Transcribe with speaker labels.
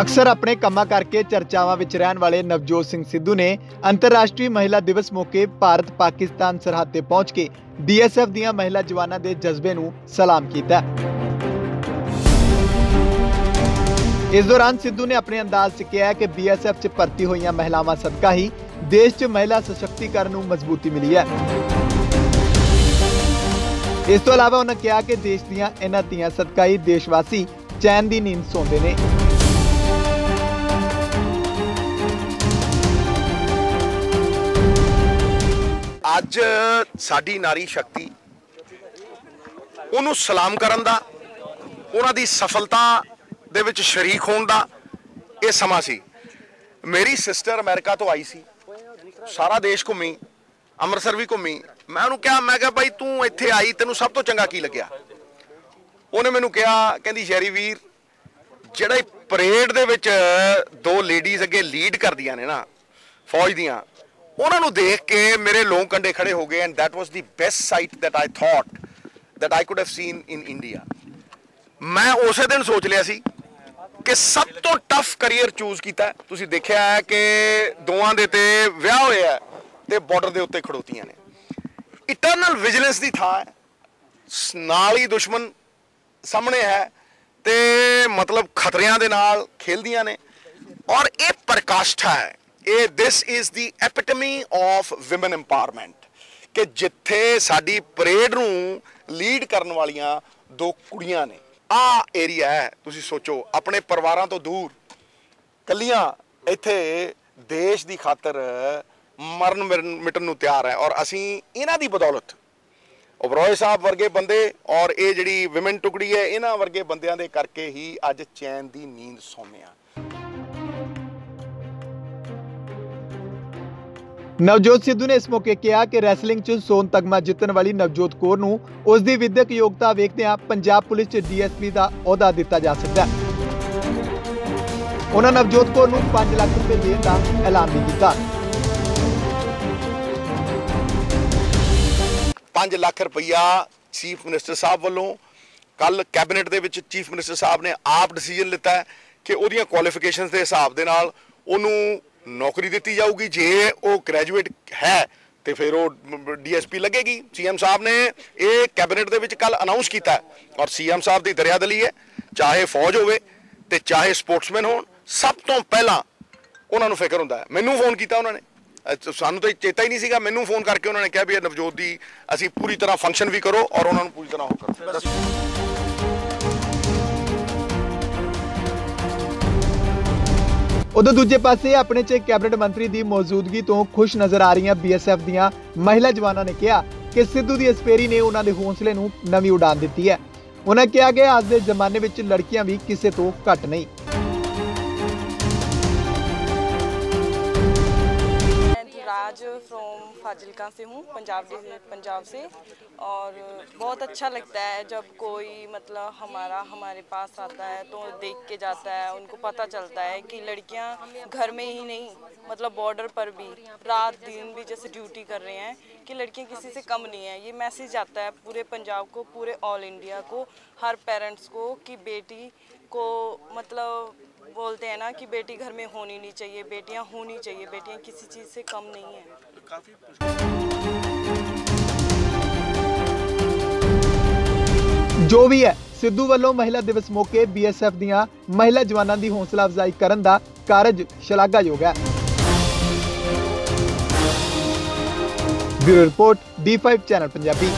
Speaker 1: ਅਕਸਰ ਆਪਣੇ ਕੰਮਾਂ ਕਰਕੇ ਚਰਚਾਵਾਂ ਵਿੱਚ ਰਹਿਣ ਵਾਲੇ ਨਵਜੋਤ ਸਿੰਘ ਸਿੱਧੂ ਨੇ ਅੰਤਰਰਾਸ਼ਟਰੀ ਮਹਿਲਾ ਦਿਵਸ ਮੌਕੇ ਭਾਰਤ ਪਾਕਿਸਤਾਨ ਸਰਹੱਦ ਤੇ ਪਹੁੰਚ ਕੇ ਬੀਐਸਐਫ ਦੀਆਂ ਮਹਿਲਾ ਜਵਾਨਾਂ ਦੇ ਜਜ਼ਬੇ ਨੂੰ ਸਲਾਮ ਕੀਤਾ। ਇਸ ਦੌਰਾਨ ਸਿੱਧੂ ਨੇ ਆਪਣੇ ਅੰਦਾਜ਼ 'ਚ ਕਿਹਾ ਕਿ ਬੀਐਸਐਫ 'ਚ ਭਰਤੀ ਹੋਈਆਂ ਮਹਿਲਾਵਾਂ ਸਦਕਾ ਹੀ ਦੇਸ਼ 'ਚ ਮਹਿਲਾ ਸਸ਼ਕਤੀਕਰਨ ਨੂੰ ਮਜ਼ਬੂਤੀ ਮਿਲੀ ਹੈ। ਇਸ ਤੋਂ ਇਲਾਵਾ ਉਹਨਾਂ ਕਿਹਾ ਕਿ ਦੇਸ਼ ਦੀਆਂ ਇਹਨਾਂ ਧੀਆਂ ਸਦਕਾ ਹੀ ਦੇਸ਼ਵਾਸੀ ਚੈਨ ਦੀ ਨੀਂਦ ਸੌਂਦੇ ਨੇ।
Speaker 2: ਅੱਜ ਸਾਡੀ ਨਾਰੀ ਸ਼ਕਤੀ, ਉਹਨੂੰ ਸਲਾਮ ਕਰਨ ਦਾ, ਉਹਨਾਂ ਦੀ ਸਫਲਤਾ ਦੇ ਵਿੱਚ ਸ਼ਰੀਕ ਹੋਣ ਦਾ ਇਹ ਸਮਾਂ ਸੀ। ਮੇਰੀ ਸਿਸਟਰ ਅਮਰੀਕਾ ਤੋਂ ਆਈ ਸੀ। ਸਾਰਾ ਦੇਸ਼ ਘੁੰਮੀ, ਅੰਮ੍ਰਿਤਸਰ ਵੀ ਘੁੰਮੀ। ਮੈਂ ਉਹਨੂੰ ਕਿਹਾ, ਮੈਂ ਕਿਹਾ ਭਾਈ ਤੂੰ ਇੱਥੇ ਆਈ, ਤੈਨੂੰ ਸਭ ਤੋਂ ਚੰਗਾ ਕੀ ਲੱਗਿਆ? ਉਹਨੇ ਮੈਨੂੰ ਕਿਹਾ, ਕਹਿੰਦੀ ਸ਼ੈਰੀ ਵੀਰ, ਜਿਹੜਾ ਪਰੇਡ ਦੇ ਵਿੱਚ ਦੋ ਲੇਡੀਜ਼ ਅੱਗੇ ਲੀਡ ਕਰਦੀਆਂ ਨੇ ਨਾ, ਫੌਜ ਦੀਆਂ ਉਹਨਾਂ ਨੂੰ ਦੇਖ ਕੇ ਮੇਰੇ ਲੋਕ ਕੰਡੇ ਖੜੇ ਹੋ ਗਏ and that was the best sight that I thought that I could have seen in India ਮੈਂ ਉਸੇ ਦਿਨ ਸੋਚ ਲਿਆ ਸੀ ਕਿ ਸਭ ਤੋਂ ਟਫ ਕੈਰੀਅਰ ਚੂਜ਼ ਕੀਤਾ ਤੁਸੀਂ ਦੇਖਿਆ ਹੈ ਕਿ ਦੋਵਾਂ ਦੇ ਤੇ ਵਿਆਹ ਹੋਇਆ ਹੈ ਤੇ ਬਾਰਡਰ ਦੇ ਉੱਤੇ ਖੜੋਤੀਆਂ ਨੇ। ਇਟਰਨਲ ਵਿਜੀਲੈਂਸ ਦੀ ਥਾਂ ਹੈ। ਨਾਲ ਹੀ ਦੁਸ਼ਮਣ ਸਾਹਮਣੇ ਹੈ ਤੇ ਮਤਲਬ ਖਤਰਿਆਂ ਦੇ ਨਾਲ ਖੇਲਦੀਆਂ ਨੇ। ਔਰ ਇਹ ਪ੍ਰਕਾਸ਼ਠਾ ਹੈ। ਇਹ this is the epitome of woman empowerment ਕਿ ਜਿੱਥੇ ਸਾਡੀ ਪਰੇਡ ਨੂੰ ਲੀਡ ਕਰਨ ਵਾਲੀਆਂ ਦੋ ਕੁੜੀਆਂ ਨੇ। ਆ ਏਰੀਆ ਹੈ, ਤੁਸੀਂ ਸੋਚੋ, ਆਪਣੇ ਪਰਿਵਾਰਾਂ ਤੋਂ ਦੂਰ। ਕੱਲੀਆਂ ਇੱਥੇ ਦੇਸ਼ ਦੀ ਖਾਤਰ ਮਰਨ ਮਿਰਨ- ਮਿਟਣ ਨੂੰ ਤਿਆਰ ਹੈ, ਔਰ ਅਸੀਂ ਇਹਨਾਂ ਦੀ ਬਦੌਲਤ। ਓਬਰੋਏ ਸਾਹਿਬ ਵਰਗੇ ਬੰਦੇ, ਔਰ ਇਹ ਜਿਹੜੀ ਔਮਨ ਟੁਕੜੀ ਹੈ, ਇਹਨਾਂ ਵਰਗੇ ਬੰਦਿਆਂ ਦੇ ਕਰਕੇ ਹੀ ਅੱਜ ਚੈਨ ਦੀ ਨੀਂਦ ਸੌਂਦੇ ਆ
Speaker 1: ਨਵਜੋਤ ਸਿੱਧੂ ਨੇ ਇਸ ਮੌਕੇ ਕਿਹਾ ਕਿ ਰੈਸਲਿੰਗ 'ਚ ਸੋਨ ਤਗਮਾ ਜਿੱਤਣ ਵਾਲੀ ਨਵਜੋਤ ਕੌਰ ਨੂੰ ਉਸ ਦੀ ਵਿਦਿਅਕ ਯੋਗਤਾ ਵੇਖਦਿਆਂ ਪੰਜਾਬ ਪੁਲਿਸ 'ਚ ਡੀਐਸਪੀ ਦਾ ਅਹੁਦਾ ਦਿੱਤਾ ਜਾ ਸਕਦਾ ਹੈ। ਉਹਨਾਂ ਨਵਜੋਤ ਕੌਰ ਨੂੰ 5 ਲੱਖ ਰੁਪਏ ਦੇਣ ਦਾ ਐਲਾਨ ਵੀ ਕੀਤਾ।
Speaker 2: 5 ਲੱਖ ਰੁਪਈਆ ਚੀਫ ਮਿਨਿਸਟਰ ਸਾਹਿਬ ਵੱਲੋਂ ਕੱਲ ਕੈਬਨਿਟ ਦੇ ਵਿੱਚ ਚੀਫ ਮਿਨਿਸਟਰ ਸਾਹਿਬ ਨੇ ਆਪ ਡਿਸੀਜਨ ਲਿੱਤਾ ਹੈ ਕਿ ਉਹਦੀਆਂ ਕੁਆਲੀਫਿਕੇਸ਼ਨਸ ਦੇ ਹਿਸਾਬ ਦੇ ਨਾਲ ਉਹਨੂੰ ਨੌਕਰੀ ਦਿੱਤੀ ਜਾਊਗੀ, ਜੇ ਉਹ ਗ੍ਰੈਜੂਏਟ ਹੈ, ਤੇ ਫਿਰ ਉਹ ਡੀਐਸਪੀ ਲੱਗੇਗੀ। ਸੀਐਮ ਸਾਹਿਬ ਨੇ ਇਹ ਕੈਬਨਿਟ ਦੇ ਵਿੱਚ ਕੱਲ ਅਨਾਉਂਸ ਕੀਤਾ ਹੈ। ਔਰ ਸੀਐਮ ਸਾਹਿਬ ਦੀ ਦਰਿਆਦਲੀ ਹੈ, ਚਾਹੇ ਫੌਜ ਹੋਵੇ ਤੇ ਚਾਹੇ ਸਪੋਰਟਸਮੈਨ ਹੋਣ, ਸਭ ਤੋਂ ਪਹਿਲਾਂ ਉਹਨਾਂ ਨੂੰ ਫਿਕਰ ਹੁੰਦਾ ਹੈ। ਮੈਨੂੰ ਫੋਨ ਕੀਤਾ ਉਹਨਾਂ ਨੇ। ਸਾਨੂੰ ਤਾਂ ਚੇਤਾ ਹੀ ਨਹੀਂ ਸੀਗਾ, ਮੈਨੂੰ ਫੋਨ ਕਰਕੇ ਉਹਨਾਂ ਨੇ ਕਿਹਾ ਵੀ ਇਹ ਨਵਜੋਤ ਦੀ ਅਸੀਂ ਪੂਰੀ ਤਰ੍ਹਾਂ ਫੰਕਸ਼ਨ ਵੀ ਕਰੋ ਔਰ ਉਹਨਾਂ ਨੂੰ ਪੂਰੀ ਤਰ੍ਹਾਂ ਉਹ ਕਰੋ।
Speaker 1: ਉਦੋਂ ਦੂਜੇ ਪਾਸੇ ਆਪਣੇ 'ਚ ਕੈਬਨਿਟ ਮੰਤਰੀ ਦੀ ਮੌਜੂਦਗੀ ਤੋਂ ਖੁਸ਼ ਨਜ਼ਰ ਆ ਰਹੀਆਂ ਬੀਐਸਐਫ ਦੀਆਂ ਮਹਿਲਾ ਜਵਾਨਾਂ ਨੇ ਕਿਹਾ ਕਿ ਸਿੱਧੂ ਦੀ ਇਸ ਨੇ ਉਹਨਾਂ ਦੇ ਹੌਸਲੇ ਨੂੰ ਨਵੀਂ ਉਡਾਨ ਦਿੱਤੀ ਹੈ। ਉਹਨਾਂ ਕਿਹਾ ਕਿ ਅੱਜ ਦੇ ਜ਼ਮਾਨੇ ਵਿੱਚ ਲੜਕੀਆਂ ਵੀ ਕਿਸੇ ਤੋਂ ਘੱਟ ਨਹੀਂ।
Speaker 3: राज फ्रॉम फाजिलका से हूँ, पंजाब पंजाब से। और बहुत अच्छा लगता है जब कोई मतलब हमारा, हमारे पास आता है तो देख के जाता है, उनको पता चलता है कि लड़कियाँ घर में ही नहीं मतलब बॉर्डर पर भी, रात दिन भी जैसे ड्यूटी कर रहे हैं कि लड़कियाँ किसी से कम नहीं है। ये मैसेज आता है पूरे पंजाब को, पूरे ऑल इंडिया को, हर पेरेंट्स को कि बेटी को मतलब बोलते हैं ना कि बेटी घर में होनी नहीं चाहिए, बेटियाँ होनी चाहिए, बेटियाँ किसी चीज़ से कम नहीं है।
Speaker 1: ਜੋ ਵੀ ਹੈ, ਸਿੱਧੂ ਵੱਲੋਂ ਮਹਿਲਾ ਦਿਵਸ ਮੌਕੇ ਬੀਐਸਐਫ ਦੀਆਂ ਮਹਿਲਾ ਜਵਾਨਾਂ ਦੀ ਹੌਸਲਾ ਅਫਜ਼ਾਈ ਕਰਨ ਦਾ ਕਾਰਜ ਸ਼ਲਾਘਾਯੋਗ ਹੈ। Bureau report D5 channel Punjabi.